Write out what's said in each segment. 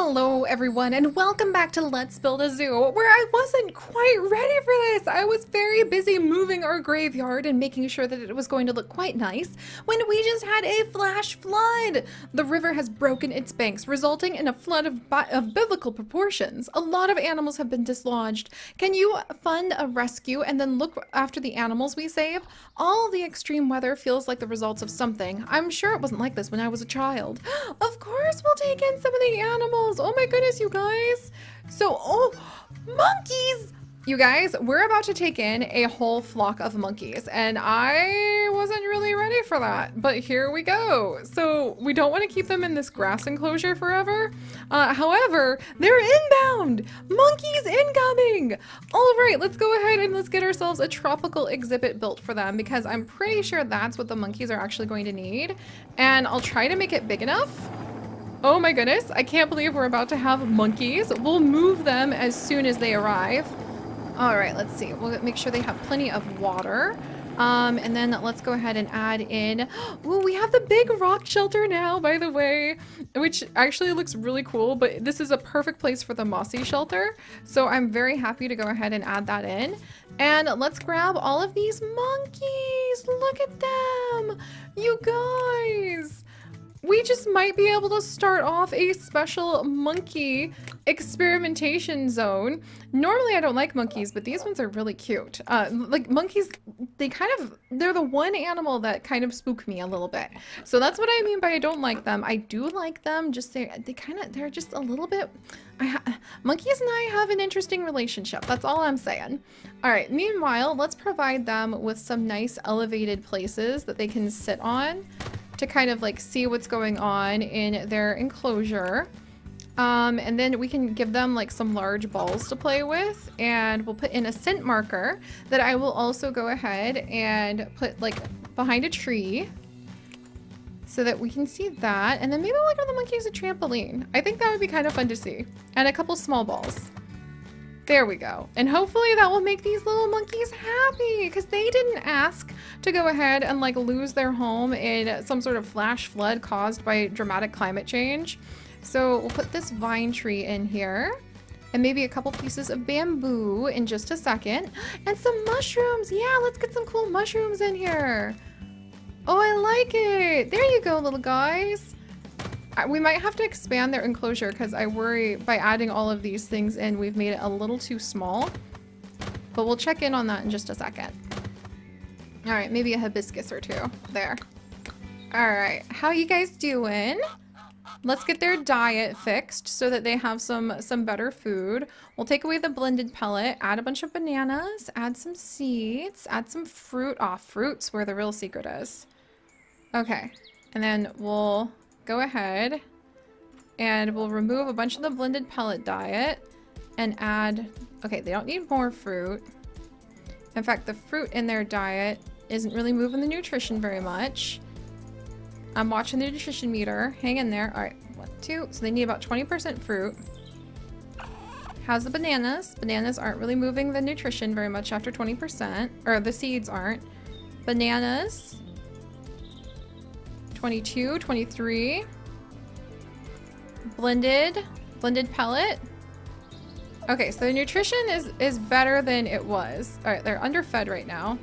Hello everyone and welcome back to Let's Build a Zoo, where I wasn't quite ready for this. I was very busy moving our graveyard and making sure that it was going to look quite nice when we just had a flash flood. The river has broken its banks, resulting in a flood of, of biblical proportions. A lot of animals have been dislodged. Can you fund a rescue and then look after the animals we save? All the extreme weather feels like the results of something. I'm sure it wasn't like this when I was a child. Of course we'll take in some of the animals animals. Oh my goodness, you guys. So, oh, monkeys. You guys, we're about to take in a whole flock of monkeys, and I wasn't really ready for that, but here we go. So we don't want to keep them in this grass enclosure forever. Uh, however, they're inbound. Monkeys incoming. All right, let's go ahead and let's get ourselves a tropical exhibit built for them because I'm pretty sure that's what the monkeys are actually going to need. And I'll try to make it big enough Oh my goodness, I can't believe we're about to have monkeys. We'll move them as soon as they arrive. All right, let's see. We'll make sure they have plenty of water. Um, and then let's go ahead and add in, oh, we have the big rock shelter now, by the way, which actually looks really cool, but this is a perfect place for the mossy shelter. So I'm very happy to go ahead and add that in. And let's grab all of these monkeys. Look at them. You guys we just might be able to start off a special monkey experimentation zone. Normally I don't like monkeys, but these ones are really cute. Uh, like monkeys, they kind of, they're the one animal that kind of spook me a little bit. So that's what I mean by I don't like them. I do like them, just they, they kind of, they're just a little bit, I monkeys and I have an interesting relationship. That's all I'm saying. All right, meanwhile, let's provide them with some nice elevated places that they can sit on to kind of like see what's going on in their enclosure. Um, and then we can give them like some large balls to play with and we'll put in a scent marker that I will also go ahead and put like behind a tree so that we can see that. And then maybe we'll give the monkeys a trampoline. I think that would be kind of fun to see. And a couple small balls. There we go. And hopefully that will make these little monkeys happy because they didn't ask to go ahead and like lose their home in some sort of flash flood caused by dramatic climate change. So we'll put this vine tree in here and maybe a couple pieces of bamboo in just a second and some mushrooms. Yeah, let's get some cool mushrooms in here. Oh, I like it. There you go, little guys. We might have to expand their enclosure because I worry by adding all of these things in, we've made it a little too small. But we'll check in on that in just a second. All right, maybe a hibiscus or two. There. All right, how you guys doing? Let's get their diet fixed so that they have some some better food. We'll take away the blended pellet, add a bunch of bananas, add some seeds, add some fruit. Off fruits where the real secret is. Okay, and then we'll go ahead and we'll remove a bunch of the blended pellet diet and add, okay, they don't need more fruit. In fact, the fruit in their diet isn't really moving the nutrition very much. I'm watching the nutrition meter. Hang in there. All right, one, two. So they need about 20% fruit. How's the bananas? Bananas aren't really moving the nutrition very much after 20%, or the seeds aren't. Bananas, 22, 23. Blended, blended pellet. Okay, so the nutrition is, is better than it was. All right, they're underfed right now.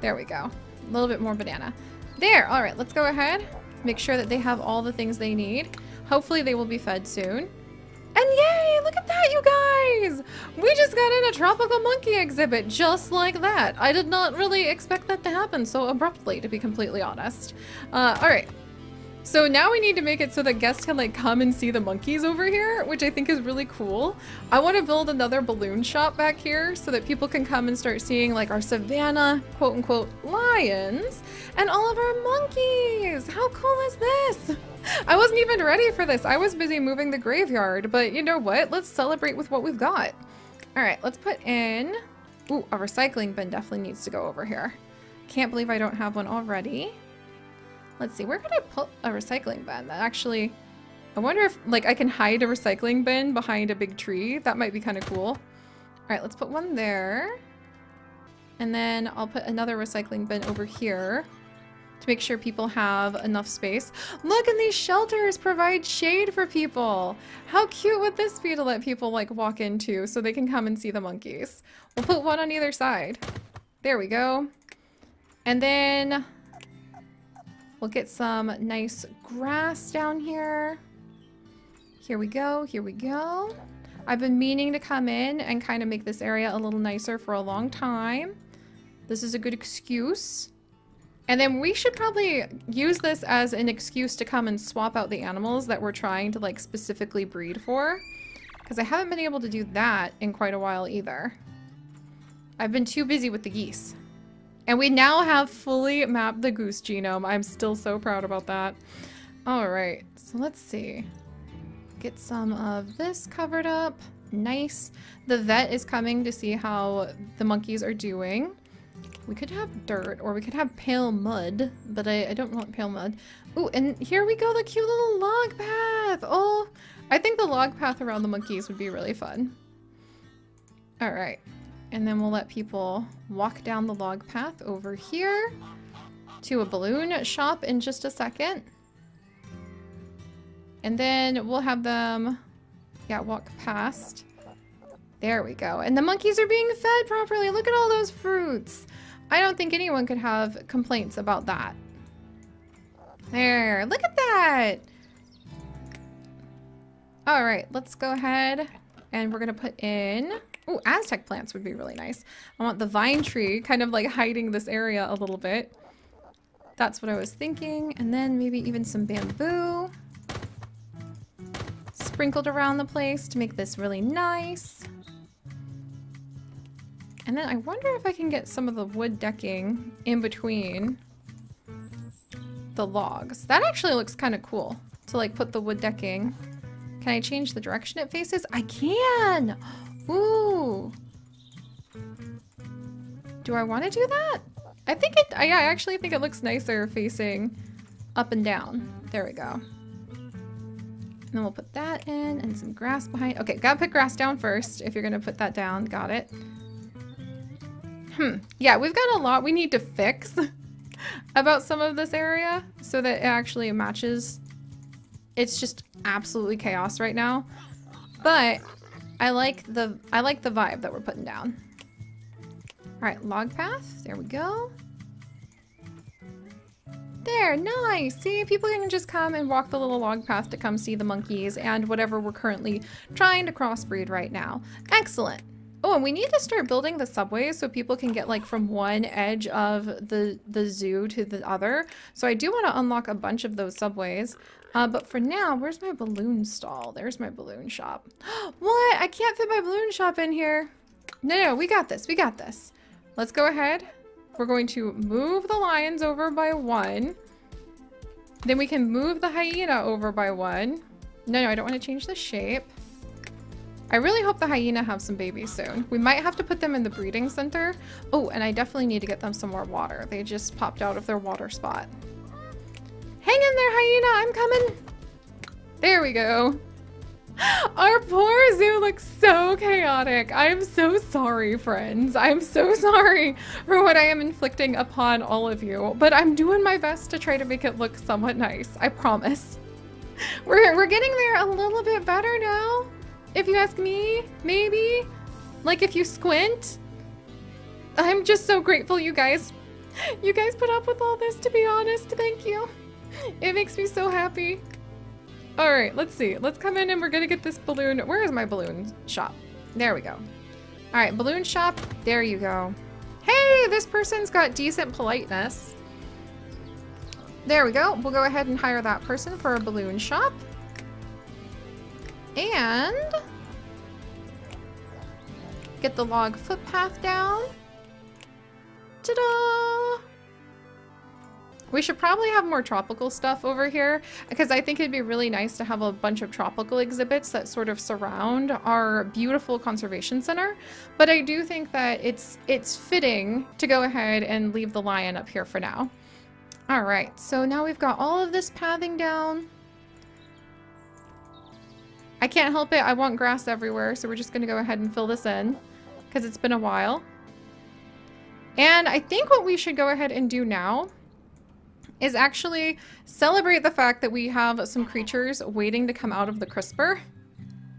There we go. A little bit more banana. There, all right, let's go ahead. Make sure that they have all the things they need. Hopefully they will be fed soon. And at that, you guys! We just got in a tropical monkey exhibit just like that. I did not really expect that to happen so abruptly, to be completely honest. Uh, all right. So now we need to make it so that guests can like come and see the monkeys over here, which I think is really cool. I want to build another balloon shop back here so that people can come and start seeing like our savannah quote unquote lions and all of our monkeys. How cool is this? I wasn't even ready for this. I was busy moving the graveyard, but you know what? Let's celebrate with what we've got. All right, let's put in... Ooh, a recycling bin definitely needs to go over here. Can't believe I don't have one already. Let's see, where can I put a recycling bin? That actually... I wonder if, like, I can hide a recycling bin behind a big tree. That might be kind of cool. All right, let's put one there. And then I'll put another recycling bin over here to make sure people have enough space. Look, and these shelters provide shade for people. How cute would this be to let people like walk into so they can come and see the monkeys? We'll put one on either side. There we go. And then we'll get some nice grass down here. Here we go, here we go. I've been meaning to come in and kind of make this area a little nicer for a long time. This is a good excuse. And then we should probably use this as an excuse to come and swap out the animals that we're trying to like specifically breed for. Because I haven't been able to do that in quite a while either. I've been too busy with the geese. And we now have fully mapped the goose genome. I'm still so proud about that. All right, so let's see. Get some of this covered up. Nice. The vet is coming to see how the monkeys are doing. We could have dirt or we could have pale mud, but I, I don't want pale mud. Oh, and here we go, the cute little log path. Oh, I think the log path around the monkeys would be really fun. All right. And then we'll let people walk down the log path over here to a balloon shop in just a second. And then we'll have them, yeah, walk past. There we go. And the monkeys are being fed properly. Look at all those fruits. I don't think anyone could have complaints about that. There, look at that. All right, let's go ahead and we're gonna put in, oh, Aztec plants would be really nice. I want the vine tree kind of like hiding this area a little bit. That's what I was thinking. And then maybe even some bamboo sprinkled around the place to make this really nice. And then I wonder if I can get some of the wood decking in between the logs. That actually looks kind of cool to like put the wood decking. Can I change the direction it faces? I can! Ooh! Do I want to do that? I think it, I actually think it looks nicer facing up and down. There we go then we'll put that in and some grass behind. Okay, gotta put grass down first if you're gonna put that down. Got it. Hmm. Yeah, we've got a lot we need to fix about some of this area so that it actually matches. It's just absolutely chaos right now. But I like the I like the vibe that we're putting down. All right, log path. There we go. There, nice! See, people can just come and walk the little log path to come see the monkeys and whatever we're currently trying to crossbreed right now. Excellent! Oh, and we need to start building the subways so people can get like from one edge of the, the zoo to the other. So I do want to unlock a bunch of those subways. Uh, but for now, where's my balloon stall? There's my balloon shop. what? I can't fit my balloon shop in here. No, no, we got this. We got this. Let's go ahead we're going to move the lions over by one. Then we can move the hyena over by one. No, no, I don't want to change the shape. I really hope the hyena have some babies soon. We might have to put them in the breeding center. Oh, and I definitely need to get them some more water. They just popped out of their water spot. Hang in there, hyena, I'm coming. There we go. Our poor zoo looks so chaotic. I am so sorry, friends. I'm so sorry for what I am inflicting upon all of you, but I'm doing my best to try to make it look somewhat nice. I promise. We're, we're getting there a little bit better now, if you ask me, maybe. Like if you squint. I'm just so grateful you guys, you guys put up with all this, to be honest. Thank you. It makes me so happy. All right, let's see. Let's come in and we're gonna get this balloon. Where is my balloon shop? There we go. All right, balloon shop. There you go. Hey, this person's got decent politeness. There we go. We'll go ahead and hire that person for a balloon shop. And get the log footpath down. Ta-da! We should probably have more tropical stuff over here because I think it'd be really nice to have a bunch of tropical exhibits that sort of surround our beautiful conservation center. But I do think that it's it's fitting to go ahead and leave the lion up here for now. All right, so now we've got all of this pathing down. I can't help it. I want grass everywhere, so we're just going to go ahead and fill this in because it's been a while. And I think what we should go ahead and do now is actually celebrate the fact that we have some creatures waiting to come out of the CRISPR.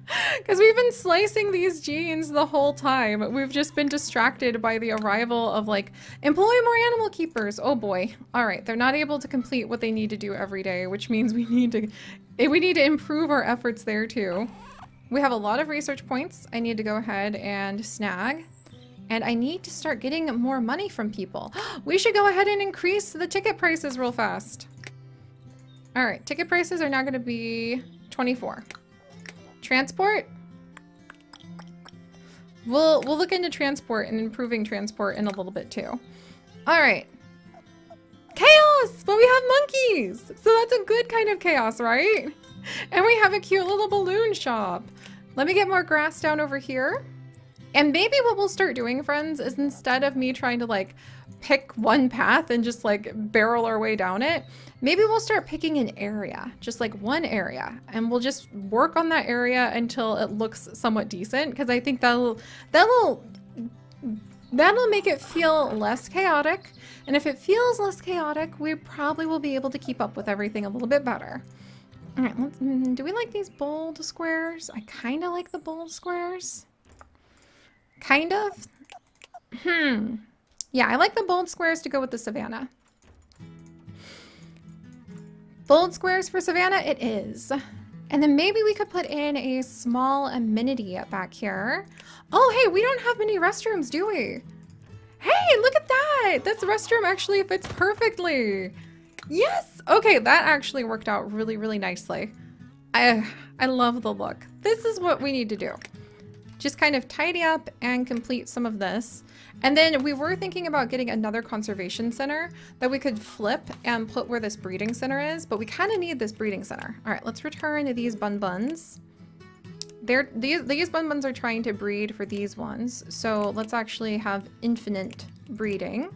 Because we've been slicing these genes the whole time. We've just been distracted by the arrival of like, employ more animal keepers. Oh boy. All right, they're not able to complete what they need to do every day, which means we need to, eh, we need to improve our efforts there too. We have a lot of research points I need to go ahead and snag. And I need to start getting more money from people. we should go ahead and increase the ticket prices real fast. All right, ticket prices are now going to be 24. Transport? We'll, we'll look into transport and improving transport in a little bit too. All right. Chaos! But we have monkeys! So that's a good kind of chaos, right? And we have a cute little balloon shop. Let me get more grass down over here. And maybe what we'll start doing, friends, is instead of me trying to like pick one path and just like barrel our way down it, maybe we'll start picking an area, just like one area, and we'll just work on that area until it looks somewhat decent. Because I think that'll that'll that'll make it feel less chaotic. And if it feels less chaotic, we probably will be able to keep up with everything a little bit better. All right, mm, do we like these bold squares? I kind of like the bold squares. Kind of. Hmm. Yeah, I like the bold squares to go with the savannah. Bold squares for savannah it is. And then maybe we could put in a small amenity back here. Oh, hey, we don't have many restrooms, do we? Hey, look at that! This restroom actually fits perfectly. Yes! Okay, that actually worked out really, really nicely. I, I love the look. This is what we need to do just kind of tidy up and complete some of this. And then we were thinking about getting another conservation center that we could flip and put where this breeding center is, but we kind of need this breeding center. All right, let's return these bun buns. They're, these, these bun buns are trying to breed for these ones. So let's actually have infinite breeding.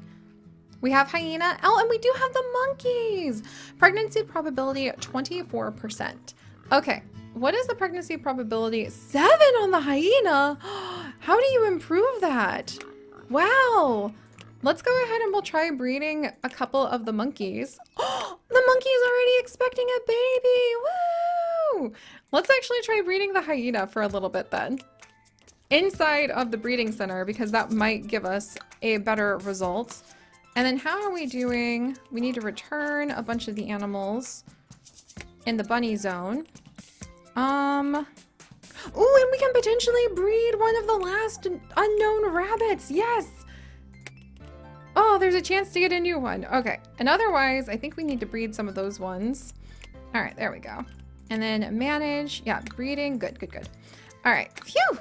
We have hyena. Oh, and we do have the monkeys. Pregnancy probability 24%. Okay, what is the pregnancy probability? Seven on the hyena? How do you improve that? Wow. Let's go ahead and we'll try breeding a couple of the monkeys. the monkey's already expecting a baby. Woo! Let's actually try breeding the hyena for a little bit then. Inside of the breeding center because that might give us a better result. And then how are we doing? We need to return a bunch of the animals in the bunny zone. Um... Oh, and we can potentially breed one of the last unknown rabbits. Yes! Oh, there's a chance to get a new one. Okay. And otherwise, I think we need to breed some of those ones. All right, there we go. And then manage. Yeah, breeding. Good, good, good. All right. Phew!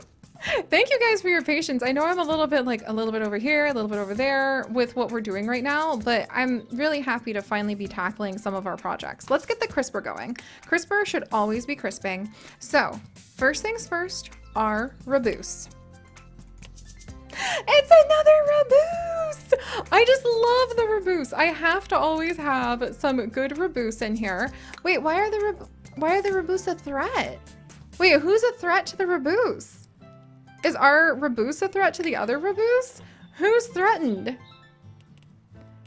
Thank you guys for your patience. I know I'm a little bit like a little bit over here, a little bit over there with what we're doing right now, but I'm really happy to finally be tackling some of our projects. Let's get the CRISPR going. CRISPR should always be crisping. So first things first, our Raboose. It's another Raboose! I just love the Raboose. I have to always have some good Raboose in here. Wait, why are the why are the Raboose a threat? Wait, who's a threat to the Raboose? Is our Raboose a threat to the other Raboose? Who's threatened?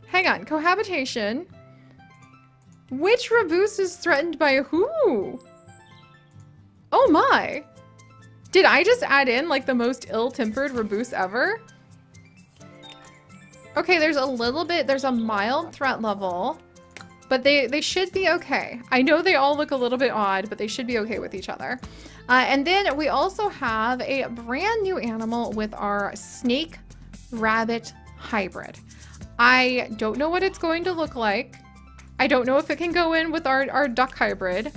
Hang on, cohabitation. Which Raboose is threatened by who? Oh my. Did I just add in like the most ill-tempered Raboose ever? Okay, there's a little bit, there's a mild threat level, but they, they should be okay. I know they all look a little bit odd, but they should be okay with each other. Uh, and then we also have a brand new animal with our snake rabbit hybrid. I don't know what it's going to look like. I don't know if it can go in with our, our duck hybrid.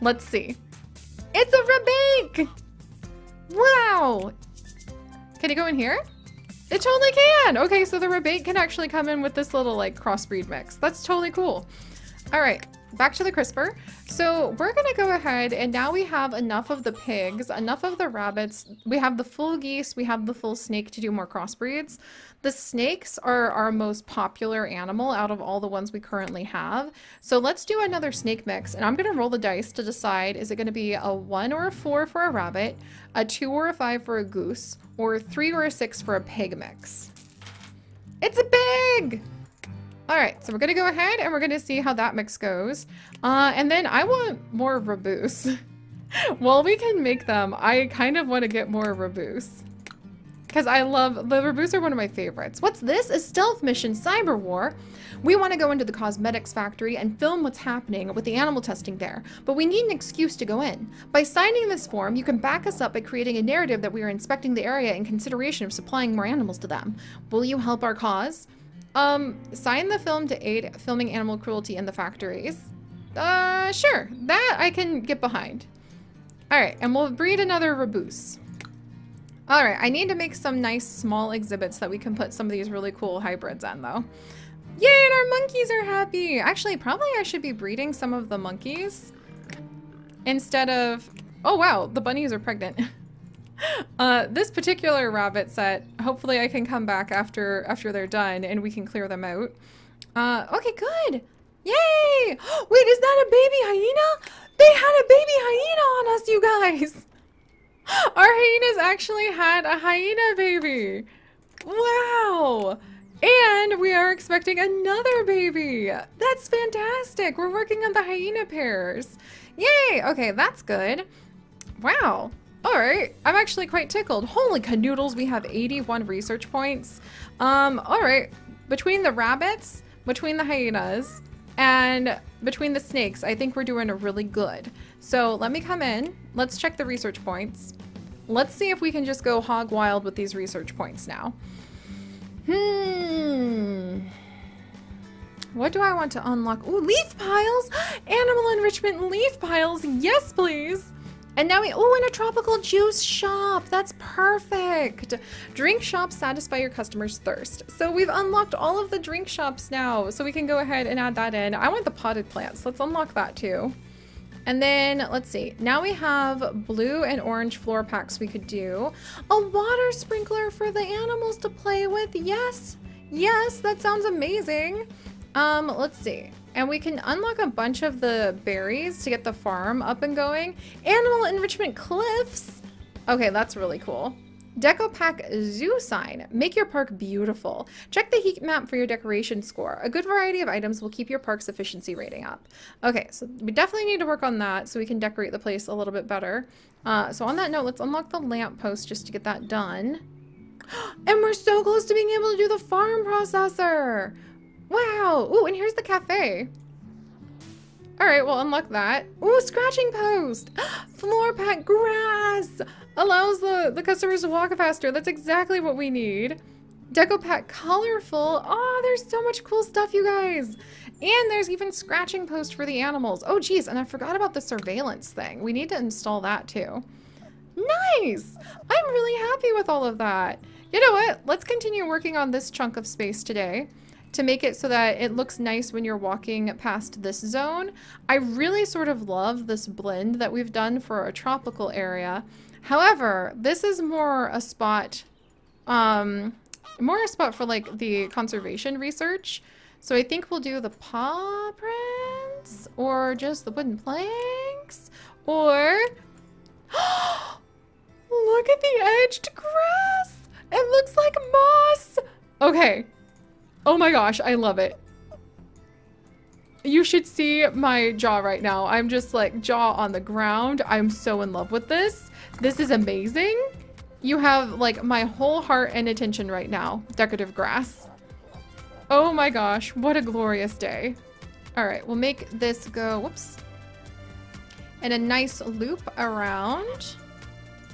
Let's see. It's a Rebake! Wow! Can it go in here? It totally can! Okay, so the Rebake can actually come in with this little like crossbreed mix. That's totally cool. All right, back to the CRISPR. So we're gonna go ahead and now we have enough of the pigs, enough of the rabbits. We have the full geese, we have the full snake to do more crossbreeds. The snakes are our most popular animal out of all the ones we currently have. So let's do another snake mix and I'm gonna roll the dice to decide is it gonna be a one or a four for a rabbit, a two or a five for a goose, or a three or a six for a pig mix. It's a pig! All right, so we're gonna go ahead and we're gonna see how that mix goes. Uh, and then I want more Raboose. While we can make them, I kind of want to get more Raboose. Because I love, the Raboose are one of my favorites. What's this? A stealth mission, Cyber War. We want to go into the cosmetics factory and film what's happening with the animal testing there, but we need an excuse to go in. By signing this form, you can back us up by creating a narrative that we are inspecting the area in consideration of supplying more animals to them. Will you help our cause? Um, sign the film to aid filming animal cruelty in the factories. Uh, sure. That I can get behind. Alright, and we'll breed another Raboose. Alright, I need to make some nice small exhibits that we can put some of these really cool hybrids on, though. Yay, and our monkeys are happy! Actually, probably I should be breeding some of the monkeys instead of... Oh, wow, the bunnies are pregnant. uh, this particular rabbit set, hopefully I can come back after after they're done and we can clear them out. Uh, okay, good. Yay! Wait, is that a baby hyena? They had a baby hyena on us, you guys! Our hyenas actually had a hyena baby! Wow! And we are expecting another baby! That's fantastic! We're working on the hyena pairs. Yay! Okay, that's good. Wow. Alright, I'm actually quite tickled. Holy canoodles, we have 81 research points. Um, alright. Between the rabbits, between the hyenas, and between the snakes, I think we're doing really good. So let me come in. Let's check the research points. Let's see if we can just go hog wild with these research points now. Hmm. What do I want to unlock? Ooh, leaf piles! Animal enrichment leaf piles! Yes, please! And now we, oh, in a tropical juice shop. That's perfect. Drink shops satisfy your customers' thirst. So we've unlocked all of the drink shops now. So we can go ahead and add that in. I want the potted plants. Let's unlock that too. And then, let's see. Now we have blue and orange floor packs we could do. A water sprinkler for the animals to play with. Yes. Yes, that sounds amazing. Um, let's see. And we can unlock a bunch of the berries to get the farm up and going. Animal enrichment cliffs. Okay, that's really cool. Deco Pack Zoo sign. Make your park beautiful. Check the heat map for your decoration score. A good variety of items will keep your park's efficiency rating up. Okay, so we definitely need to work on that so we can decorate the place a little bit better. Uh, so on that note, let's unlock the lamppost just to get that done. And we're so close to being able to do the farm processor. Wow. Ooh, and here's the cafe. All right, we'll unlock that. Ooh, scratching post. Floor pack grass. Allows the, the customers to walk faster. That's exactly what we need. Deco pack colorful. Oh, there's so much cool stuff, you guys. And there's even scratching post for the animals. Oh, geez, and I forgot about the surveillance thing. We need to install that too. Nice! I'm really happy with all of that. You know what? Let's continue working on this chunk of space today to make it so that it looks nice when you're walking past this zone. I really sort of love this blend that we've done for a tropical area. However, this is more a spot, um, more a spot for like the conservation research. So I think we'll do the paw prints or just the wooden planks or look at the edged grass. It looks like moss. Okay, Oh my gosh, I love it. You should see my jaw right now. I'm just like jaw on the ground. I'm so in love with this. This is amazing. You have like my whole heart and attention right now. Decorative grass. Oh my gosh, what a glorious day. All right, we'll make this go, whoops, and a nice loop around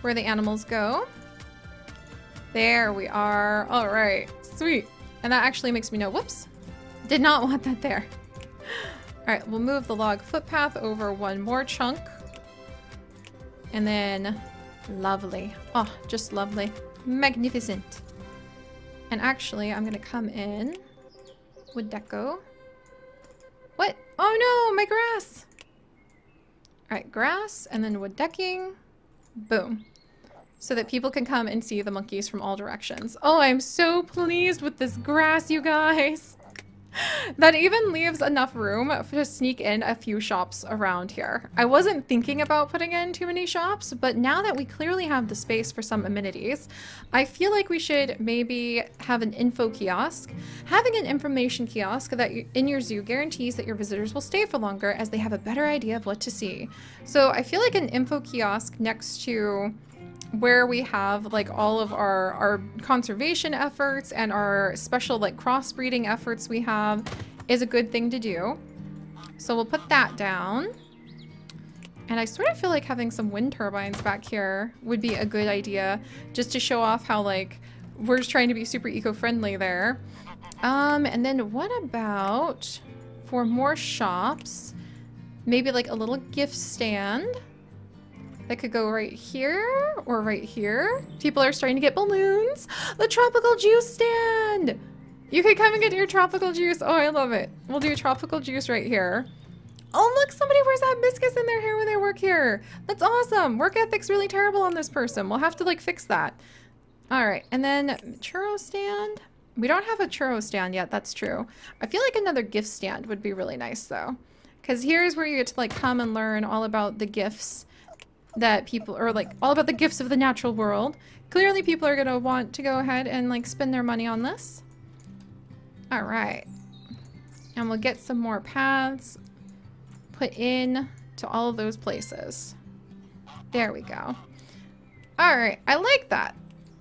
where the animals go. There we are. All right, sweet. And that actually makes me know, whoops, did not want that there. All right, we'll move the log footpath over one more chunk. And then, lovely. Oh, just lovely. Magnificent. And actually, I'm gonna come in with deco. What? Oh no, my grass! All right, grass, and then wood decking. Boom so that people can come and see the monkeys from all directions. Oh, I'm so pleased with this grass, you guys. that even leaves enough room to sneak in a few shops around here. I wasn't thinking about putting in too many shops, but now that we clearly have the space for some amenities, I feel like we should maybe have an info kiosk. Having an information kiosk that in your zoo guarantees that your visitors will stay for longer as they have a better idea of what to see. So I feel like an info kiosk next to where we have like all of our, our conservation efforts and our special like crossbreeding efforts we have is a good thing to do. So we'll put that down. And I sort of feel like having some wind turbines back here would be a good idea just to show off how like we're just trying to be super eco-friendly there. Um, and then what about for more shops, maybe like a little gift stand? That could go right here or right here. People are starting to get balloons. The tropical juice stand. You could come and get your tropical juice. Oh, I love it. We'll do tropical juice right here. Oh, look, somebody wears hibiscus in their hair when they work here. That's awesome. Work ethic's really terrible on this person. We'll have to like fix that. All right, and then churro stand. We don't have a churro stand yet, that's true. I feel like another gift stand would be really nice though. Because here's where you get to like come and learn all about the gifts that people are like all about the gifts of the natural world. Clearly people are going to want to go ahead and like spend their money on this. All right. And we'll get some more paths put in to all of those places. There we go. All right. I like that.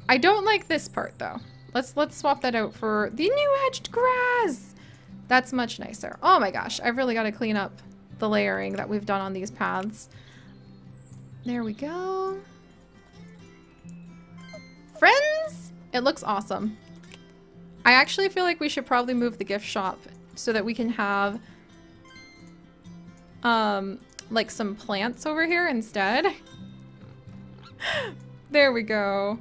I don't like this part though. Let's let's swap that out for the new edged grass. That's much nicer. Oh my gosh. I've really got to clean up the layering that we've done on these paths. There we go. Friends! It looks awesome. I actually feel like we should probably move the gift shop so that we can have um, like some plants over here instead. there we go.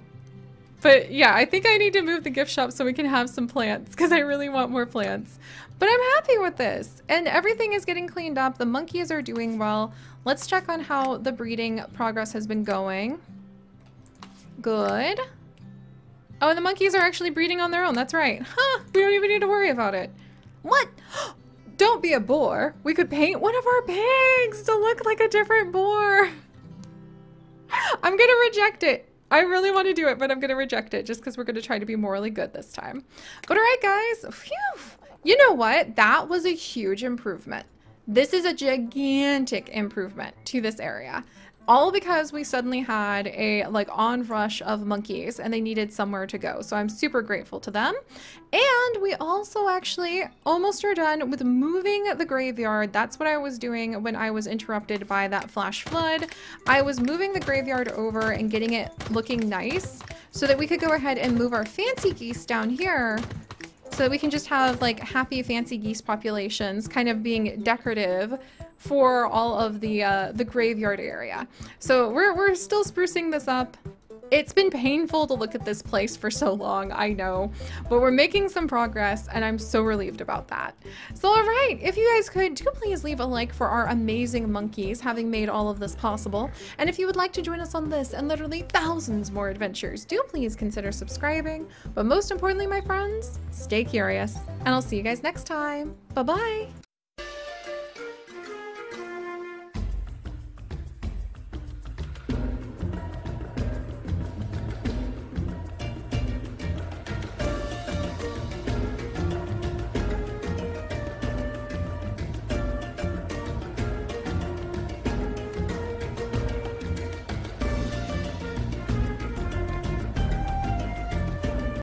But yeah, I think I need to move the gift shop so we can have some plants because I really want more plants. But I'm happy with this. And everything is getting cleaned up. The monkeys are doing well. Let's check on how the breeding progress has been going. Good. Oh, and the monkeys are actually breeding on their own. That's right. Huh, we don't even need to worry about it. What? Don't be a boar. We could paint one of our pigs to look like a different boar. I'm gonna reject it. I really want to do it, but I'm gonna reject it just because we're gonna try to be morally good this time. But all right, guys. Phew. You know what? That was a huge improvement. This is a gigantic improvement to this area. All because we suddenly had a like onrush of monkeys and they needed somewhere to go. So I'm super grateful to them. And we also actually almost are done with moving the graveyard. That's what I was doing when I was interrupted by that flash flood. I was moving the graveyard over and getting it looking nice so that we could go ahead and move our fancy geese down here so we can just have like happy fancy geese populations kind of being decorative for all of the uh, the graveyard area. So we're, we're still sprucing this up. It's been painful to look at this place for so long, I know, but we're making some progress and I'm so relieved about that. So all right, if you guys could, do please leave a like for our amazing monkeys having made all of this possible. And if you would like to join us on this and literally thousands more adventures, do please consider subscribing. But most importantly, my friends, stay curious and I'll see you guys next time. Bye-bye.